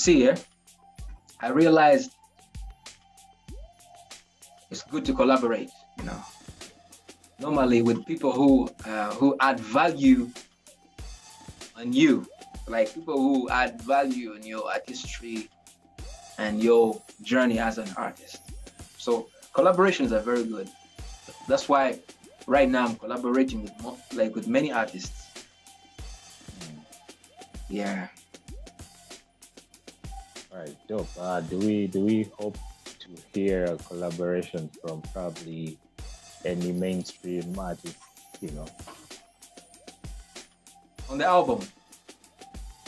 see, eh, I realized it's good to collaborate. You know, normally with people who uh, who add value on you, like people who add value on your artistry and your journey as an artist. So collaborations are very good. That's why right now I'm collaborating with like with many artists. Yeah. All right, dope. Uh, do we do we hope to hear a collaboration from probably any mainstream artist? You know, On the album.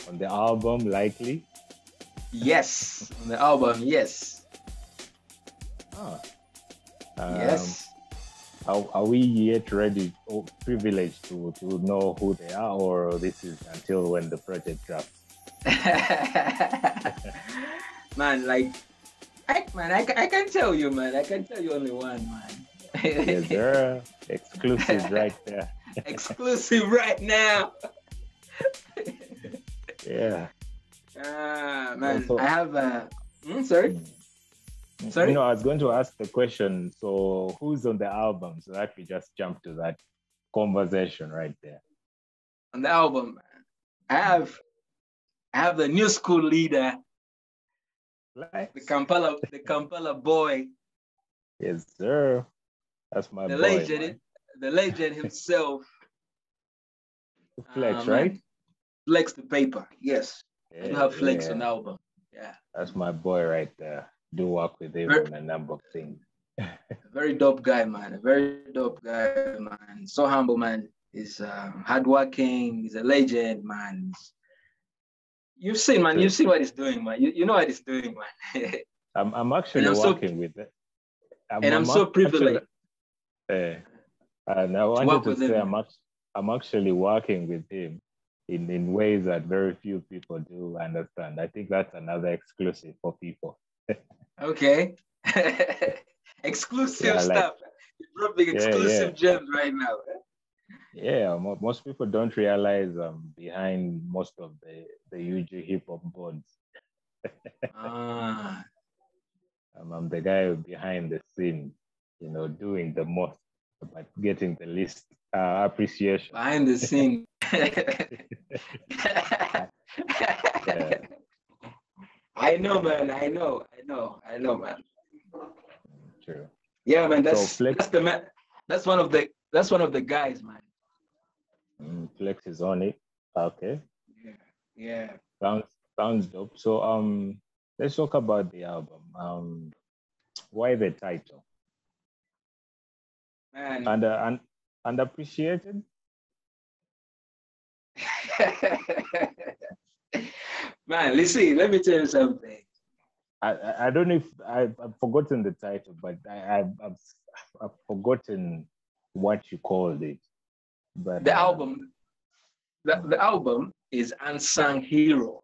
on the album, likely. Yes. On the album, yes. Ah. Um, yes. Are, are we yet ready or privileged to, to know who they are, or this is until when the project drops? man, like, I, man, I, I can tell you, man. I can tell you only one, man. Yes, there are exclusives right there. Exclusive right now. Yeah. Ah, man, Also- I have a. Hmm, sorry. Sorry? You know, I was going to ask the question. So, who's on the album? So that we just jump to that conversation right there. On the album, I have, I have the new school leader, Like, the Kampala, the Kampala boy, yes, sir. That's my the boy. legend, man. the legend himself. Flex, man. right? Flex D'Paper. Yes, Yeah, have Flex yeah. on the album. Yeah, That's my boy right there. Do work with him Ver- on a number of things. very dope guy, man. A very dope guy, man. So humble, man. He's um, hardworking. He's a legend, man. You've seen, man. You've seen what he's doing, man. You, you know what he's doing, man. I'm, I'm actually I'm so- working with it. I'm, and I'm so actually- privileged. eh, and I wanted to with say him. I'm, act- I'm actually working with him in, in ways that very few people do understand. I think that's another exclusive for people. Okay. exclusive Yeah, like- stuff. You're dropping Yeah, exclusive yeah. gems right now. Yeah, most people don't realize um behind most of the the UG hip hop boards. Ah, Um, I'm the guy behind the scene, you know, doing the most, but getting the least uh, appreciation. behind the scene. I know, man. I know. I know. I know, man. True. Yeah, man. That's Flex- that's the man. That's one of the that's one of the guys, man. Mm, Flex is on it. Okay, Yeah. Yeah. sounds sounds dope. So um, let's talk about the album. Um, why the title? Man. And uh, and unappreciated. man, listen, let me tell you something. I, I I don't know if I've, I've forgotten the title, but I, I've, I've I've forgotten what you called it. But The uh, album, the, the album is Unsung Hero.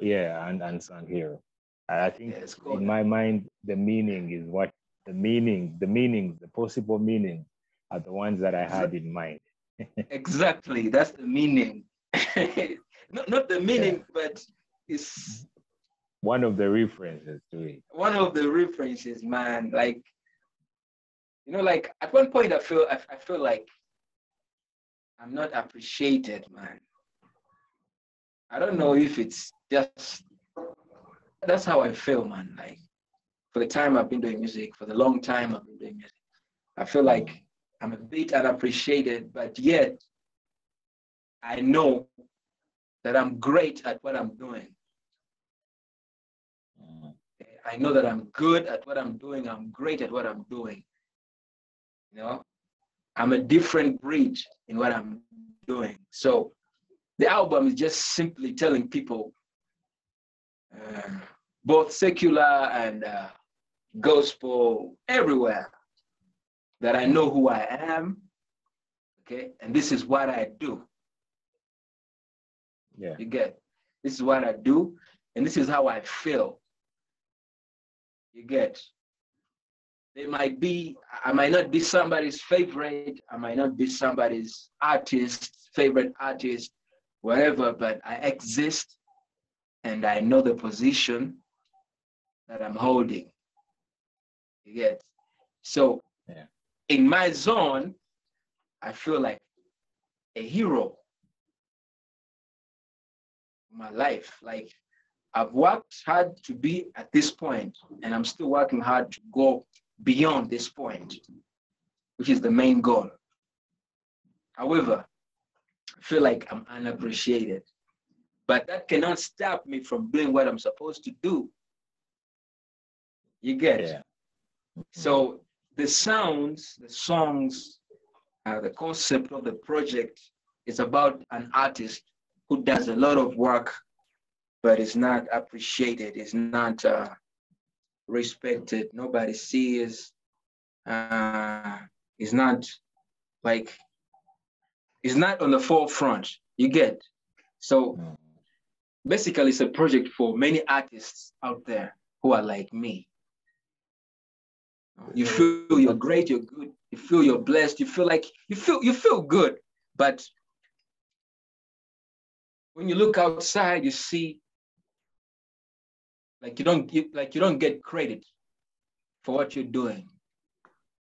yeah, and unsung hero. I think Yeah, in my mind, the meaning is what the meaning, the meanings, the possible meaning are the ones that I had in mind. Exactly, that's the meaning. not, not the meaning, but it's One of the references to it. one of the references, man. Like, you know, like at one point, I feel I, I feel like I'm not appreciated, man. I don't know if it's just that's how I feel, man. Like for the time I've been doing music, for the long time I've been doing music, I feel like I'm a bit unappreciated, but yet I know that I'm great at what I'm doing. Mm, I know that I'm good at what I'm doing. I'm great at what I'm doing. You know, I'm a different breed in what I'm doing. So the album is just simply telling people, uh, both secular and uh, gospel, everywhere, that I know who I am. Okay, and this is what I do. Yeah. You get this is what I do, and this is how I feel. You get they might be, I might not be somebody's favorite, I might not be somebody's artist, favorite artist, whatever, but I exist and I know the position that I'm holding. You get so Yeah. in my zone, I feel like a hero my life. Like I've worked hard to be at this point, and I'm still working hard to go beyond this point, which is the main goal. However, I feel like I'm unappreciated, but that cannot stop me from doing what I'm supposed to do. You get it? Yeah. So the sounds, the songs, uh, the concept of the project is about an artist who does a lot of work, but is not appreciated, is not uh, respected. Nobody sees. Uh, is not like it's not on the forefront. You get so basically it's a project for many artists out there who are like me. You feel you're great, you're good, you feel you're blessed, you feel like you feel you feel good. But when you look outside, you see like you don't get like you don't get credit for what you're doing.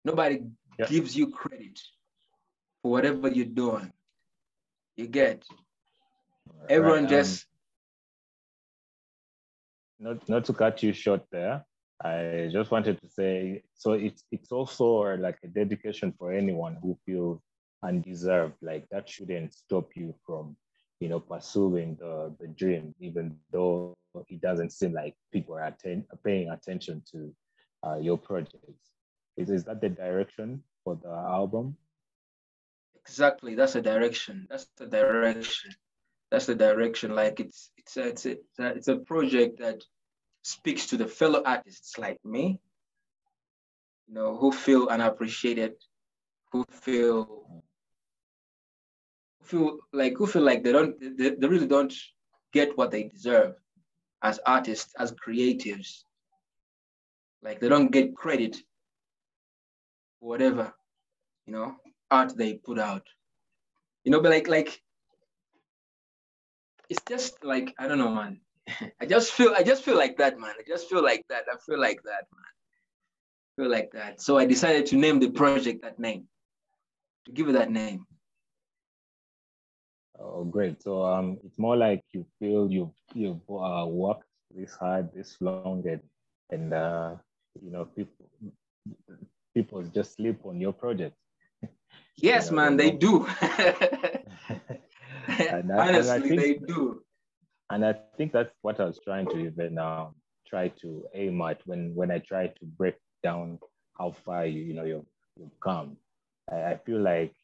Nobody Yeah. gives you credit for whatever you're doing. You get everyone um, just not not to cut you short there i just wanted to say so it's it's also like a dedication for anyone who feels undeserved like that shouldn't stop you from you know pursuing the the dream even though it doesn't seem like people are atten- paying attention to uh, your projects is, is that the direction for the album Exactly. That's the direction. That's the direction. That's the direction. Like it's it's a, it's a, it's a, project that speaks to the fellow artists like me, you know, who feel unappreciated, who feel feel like who feel like they don't they, they really don't get what they deserve as artists, as creatives. Like they don't get credit for whatever, you know, art they put out. You know, but like like it's just like I don't know, man. I just feel I just feel like that, man. I just feel like that. I feel like that, man. I feel like that. So I decided to name the project that name. To give it that name. Oh, great. So um, it's more like you feel you've you've uh, worked this hard, this long, and and uh, you know people people just sleep on your project. Yes, know, man, they do. And I- and Honestly, think- they do. and I think that's what I was trying to even um, try to aim at when when I try to break down how far you you know you've, you've come. I, I feel like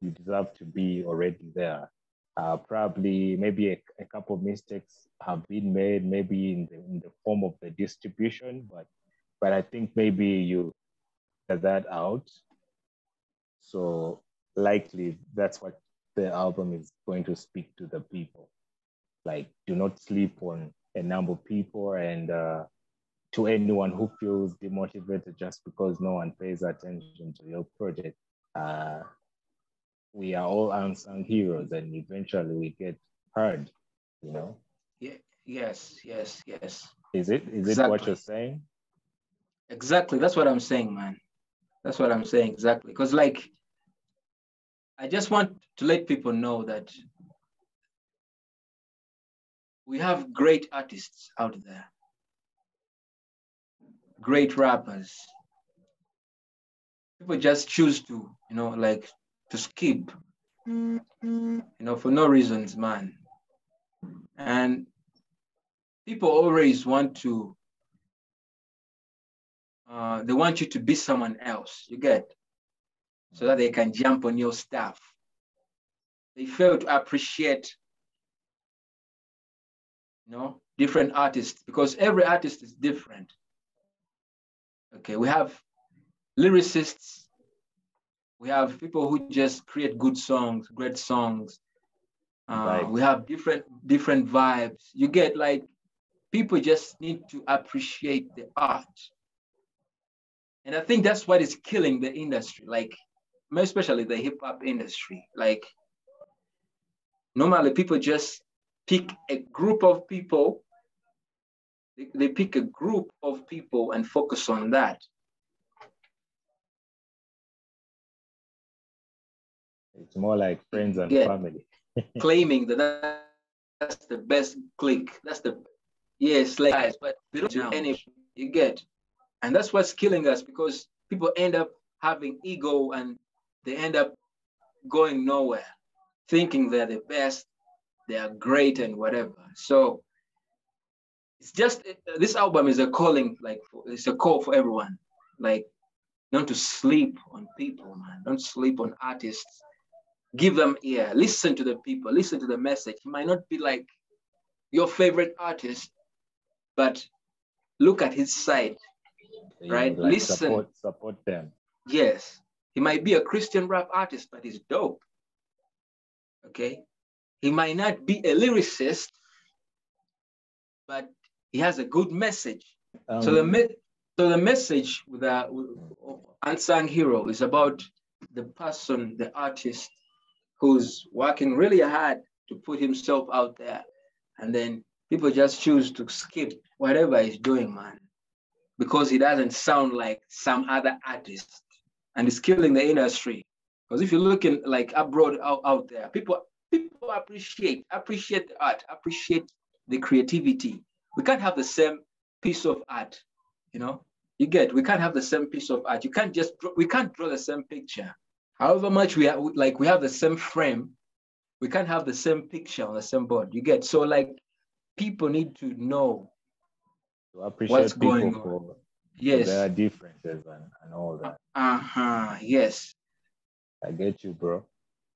you deserve to be already there. Uh, probably maybe a, a couple of mistakes have been made, maybe in the, in the form of the distribution, but but I think maybe you that out. So likely that's what the album is going to speak to the people. Like, do not sleep on a number of people and uh, to anyone who feels demotivated just because no one pays attention to your project. Uh, we are all unsung heroes and eventually we get heard, you know? Yeah, yes, yes, yes. Is it is it what you're saying? Exactly. That's what I'm saying, man. That's what I'm saying exactly. Because like I just want to let people know that we have great artists out there. Great rappers. People just choose to, you know, like to skip, you know, for no reasons, man. And people always want to uh, they want you to be someone else, you get, so that they can jump on your stuff. They fail to appreciate, you know, different artists because every artist is different. Okay, we have lyricists, we have people who just create good songs, great songs. Uh, Right. We have different different vibes. You get like people just need to appreciate the art. And I think that's what is killing the industry, like especially the hip hop industry. Like normally people just pick a group of people. They, they pick a group of people and focus on that. It's more like friends and yeah. family. claiming that that's the best click. That's the yes, like guys, but they don't do any. You get, and that's what's killing us because people end up having ego and they end up going nowhere, thinking they're the best, they are great and whatever. So it's just this album is a calling, like it's a call for everyone, like not to sleep on people, man. Don't sleep on artists. Give them ear. Listen to the people. Listen to the message. He might not be like your favorite artist, but look at his side, right? Like Listen. Support, support them. Yes. He might be a Christian rap artist, but he's dope. Okay. He might not be a lyricist, but he has a good message. Um, so the me- so the message with the unsung hero is about the person, the artist, who's working really hard to put himself out there, and then people just choose to skip whatever he's doing, man, because he doesn't sound like some other artist and it's killing the industry. Because if you're looking like abroad out, out there, people people appreciate appreciate the art, appreciate the creativity. We can't have the same piece of art, you know. You get we can't have the same piece of art. You can't just we can't draw the same picture. However much we have, like we have the same frame, we can't have the same picture on the same board. You get so like people need to know to appreciate what's going on. Yes. There are differences and, and all that. Uh-huh. Yes. I get you, bro.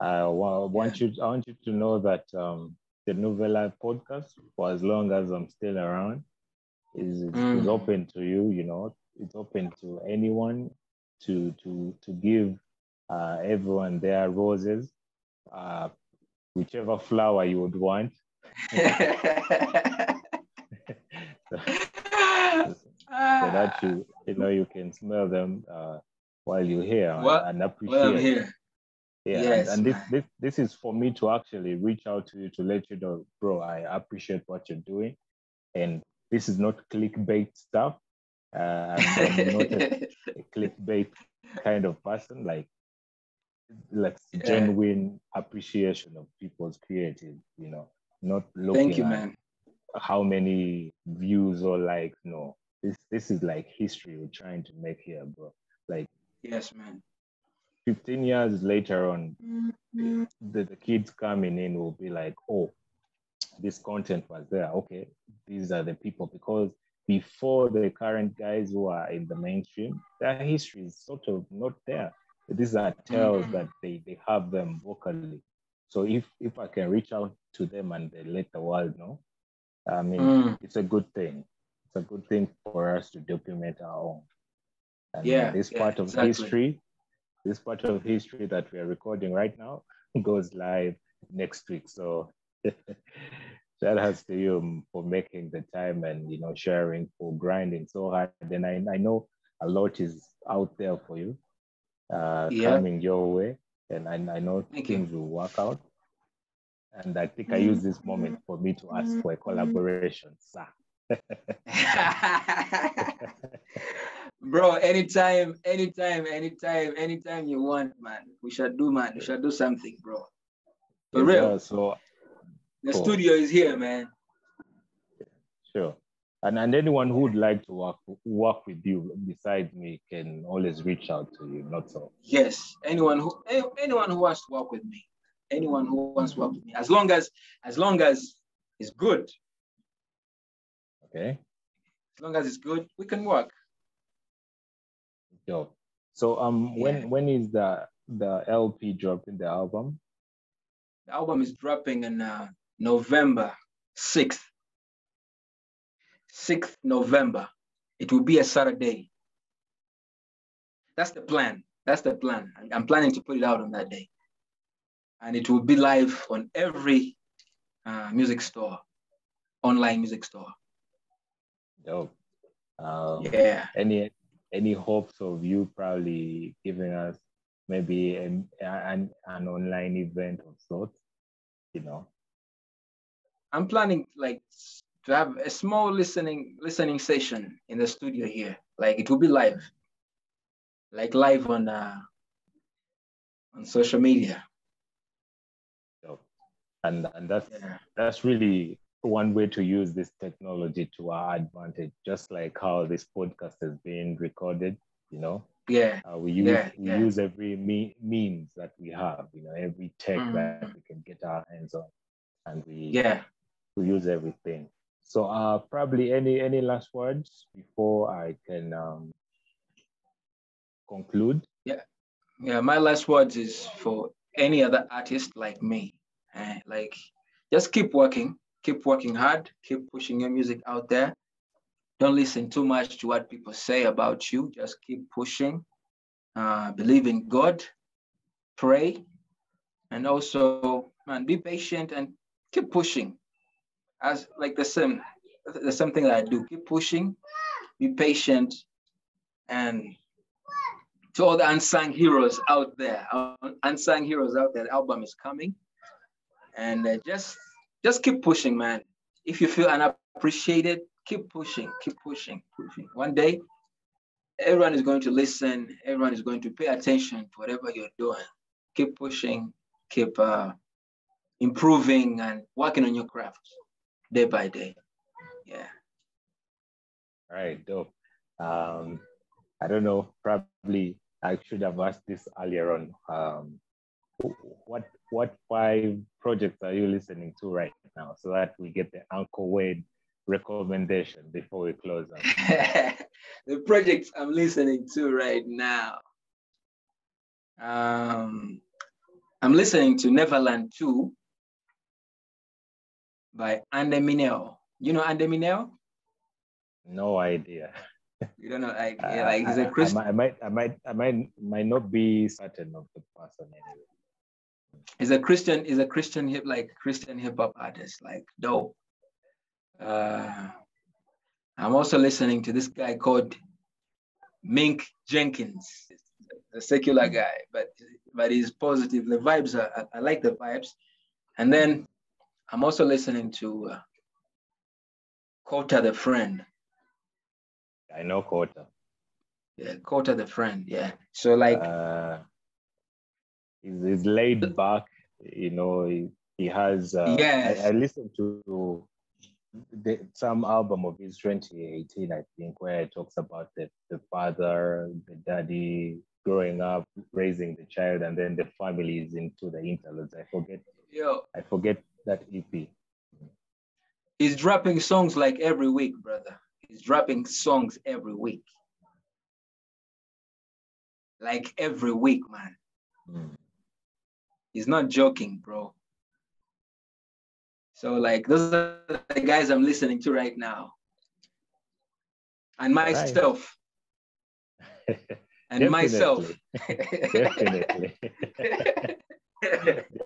I want you I want you to know that um, the NuveyLive podcast, for as long as I'm still around, is, is, mm. is open to you, you know, it's open to anyone to to to give uh, everyone their roses, uh, whichever flower you would want. so, so that you you know you can smell them uh, while you're here well, and, appreciate. Well, here. Yeah, yes, and, and this, this this is for me to actually reach out to you to let you know, bro. I appreciate what you're doing, and this is not clickbait stuff. Uh, I'm, not a, a, clickbait kind of person. Like, like yeah. genuine appreciation of people's creative. You know, not looking Thank you, at man. how many views or likes. No, this this is like history we're trying to make here, bro. Like yes, man. 15 years later on, mm-hmm. the, the kids coming in will be like, oh, this content was there. Okay, these are the people because before the current guys who are in the mainstream, their history is sort of not there. These are tales mm-hmm. that they, they have them vocally. So if if I can reach out to them and they let the world know, I mean, mm. it's a good thing It's a good thing for us to document our own. And yeah, this yeah, part of exactly. history, this part of history that we are recording right now goes live next week. So shout out to you for making the time and you know sharing for grinding so hard. And I, I know a lot is out there for you uh, yeah. coming your way. And I, I know Thank things you. will work out. And I think I use this moment for me to ask for a collaboration, sir. Bro, anytime, anytime, anytime, anytime you want, man. We shall do, man. We shall do something, bro. For yeah, real. So the cool. studio is here, man. Sure. And, and anyone who would like to work work with you besides me can always reach out to you, not so. Yes. Anyone who anyone who wants to work with me. Anyone who wants to work with me. As long as as long as it's good, Okay. As long as it's good, we can work. Yo. So um yeah. when when is the the LP dropping the album? The album is dropping in uh, November 6th. 6th November. It will be a Saturday. That's the plan. That's the plan. I'm planning to put it out on that day. And it will be live on every uh, music store, online music store. Dope. Um, yeah. Any any hopes of you probably giving us maybe an, an, an online event of sorts, you know? I'm planning like to have a small listening listening session in the studio here. Like it will be live, like live on uh, on social media. And and that's yeah. that's really one way to use this technology to our advantage, just like how this podcast is being recorded, you know. Yeah. Uh, we use yeah, we yeah. use every me- means that we have, you know, every tech mm. that we can get our hands on, and we yeah we use everything. So uh, probably any any last words before I can um, conclude. Yeah, yeah. My last words is for any other artist like me, uh, like just keep working, keep working hard, keep pushing your music out there. Don't listen too much to what people say about you. Just keep pushing. Uh, believe in God, pray, and also man, be patient and keep pushing. As like the same, the same thing that I do. Keep pushing, be patient, and to all the unsung heroes out there, unsung heroes out there, the album is coming, and uh, just just keep pushing, man. If you feel unappreciated, keep pushing, keep pushing, pushing. One day, everyone is going to listen. Everyone is going to pay attention to whatever you're doing. Keep pushing, keep uh, improving, and working on your craft day by day. Yeah. All right, dope. Um, I don't know. Probably I should have asked this earlier on. Um, what what five projects are you listening to right now, so that we get the Uncle Waade recommendation before we close up? the projects I'm listening to right now. Um, I'm listening to Neverland 2 by Andy Mineo. You know Andy Mineo? No idea. You don't know, like, yeah, like he's a Christian. I, I, might, I might, I might, might not be certain of the person anyway. He's a Christian. He's a Christian hip, like Christian hip hop artist, like dope. Uh, I'm also listening to this guy called Mick Jenkins, a secular guy, but but he's positive. The vibes are, I, I like the vibes. And then I'm also listening to uh, Kota the Friend. I know Kota. Yeah, Kota the Friend. Yeah. So like, uh, he's, he's laid back. You know, he, he has. Uh, yes. I, I listened to the, some album of his 2018, I think, where it talks about the, the father, the daddy growing up, raising the child, and then the family is into the interludes. I forget. Yo. I forget that EP. He's dropping songs like every week, brother. He's dropping songs every week. Like every week, man. Mm. He's not joking, bro. So like those are the guys I'm listening to right now. And myself. Right. and myself. Definitely.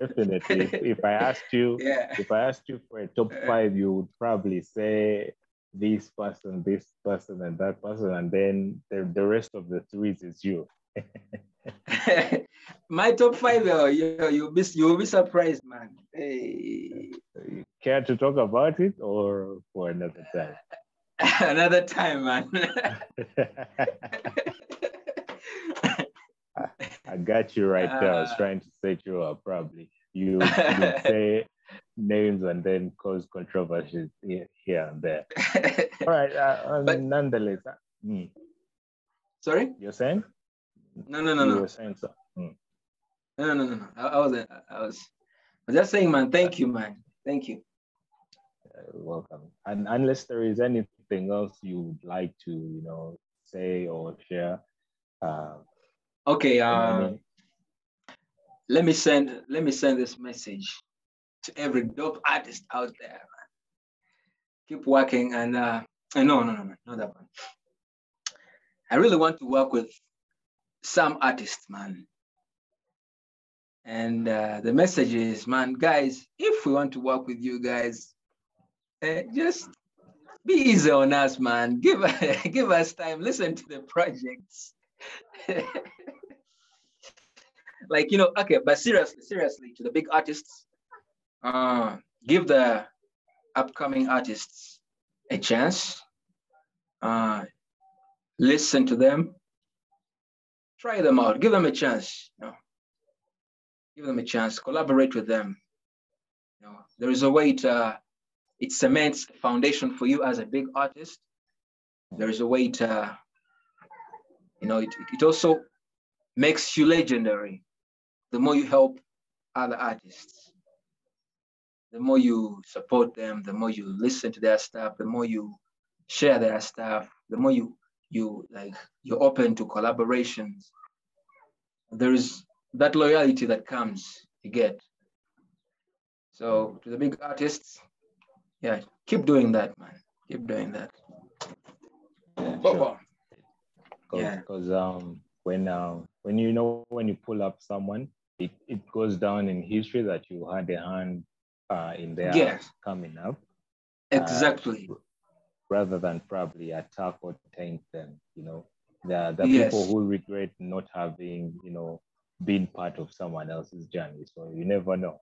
Definitely. If, if, I asked you, yeah. if I asked you for a top five, you would probably say this person, this person, and that person, and then the, the rest of the threes is you. My top five, uh, you, you'll be you'll be surprised, man. Hey. Care to talk about it or for another time? another time, man. I got you right there. I was uh. trying to set you up. Probably you would say names and then cause controversies here and there. All right. Uh, but, nonetheless, uh, hmm. sorry, you're saying? No, no, no, no. You were saying so. Hmm. No, no, no, no. I, I wasn't. I was. I was just saying, man. Thank you, man. Thank you. Uh, welcome. And unless there is anything else you would like to, you know, say or share. Uh, okay. Uh, let me send. Let me send this message to every dope artist out there, man. Keep working and uh, no, no, no, no, not that one. I really want to work with some artists, man. And uh, the message is, man, guys, if we want to work with you guys, uh, just be easy on us, man. Give, give us time. Listen to the projects. like, you know, okay, but seriously, seriously, to the big artists, uh, give the upcoming artists a chance. Uh, listen to them. Try them out. Give them a chance. You know, give them a chance. Collaborate with them. You know, there is a way to. It cements a foundation for you as a big artist. There is a way to. You know, it, it also makes you legendary. The more you help other artists, the more you support them, the more you listen to their stuff, the more you share their stuff, the more you you like you're open to collaborations. There is that loyalty that comes you get. So to the big artists, yeah, keep doing that, man. Keep doing that. Yeah, But, sure. well, Cause, Yeah. 'cause, um when uh, when you know when you pull up someone, it, it goes down in history that you had a hand uh, in their Yes. coming up, exactly. rather than probably attack or taint them. You know, the the Yes. people who regret not having you know been part of someone else's journey. So you never know.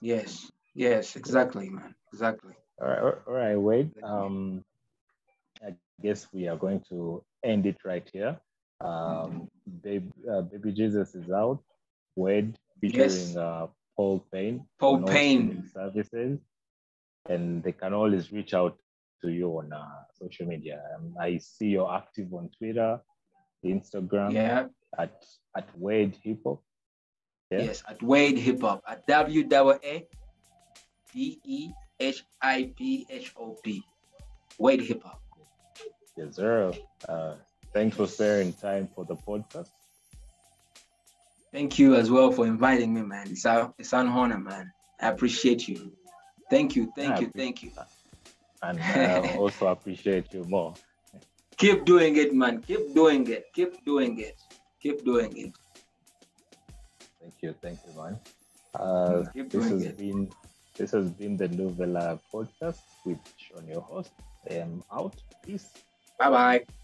Yes. Yes, exactly, man. Exactly. All right, all- right, Waade. Um, I guess we are going to end it right here. Um, baby, uh, baby Jesus is out. Waade featuring Yes. uh, Paul Payne. Paul Payne. services, and they can always reach out to you on uh, social media. Um, I see you're active on Twitter, Instagram Yeah. at at Waade Hip Hop. Yeah. Yes, at Waade Hip Hop at W W A D E H I P H O P. Waade Hip Hop. Yes, sir. Uh, thanks for sparing time for the podcast. Thank you as well for inviting me, man. It's a, it's an honor, man. I appreciate you. Thank you, thank Yeah, you, thank you. and I also appreciate you more. Keep doing it, man. Keep doing it. Keep doing it. Keep doing it. Thank you, thank you, man. Uh, Keep this has it. been this has been the NuveyLive podcast with Sean, your host. I am out. Peace. Bye bye.